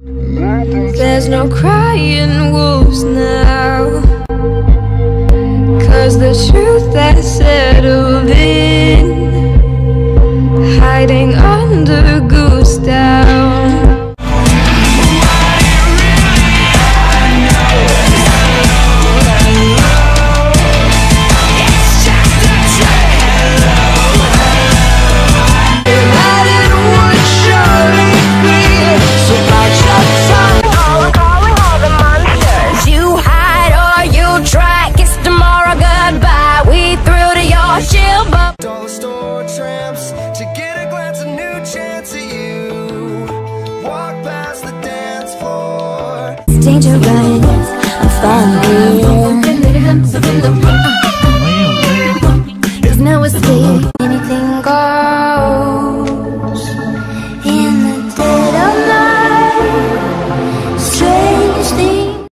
There's no crying wolves now. Cause the truth has settled in Hiding under good It's dangerous, I'm falling There's no escape, anything goes.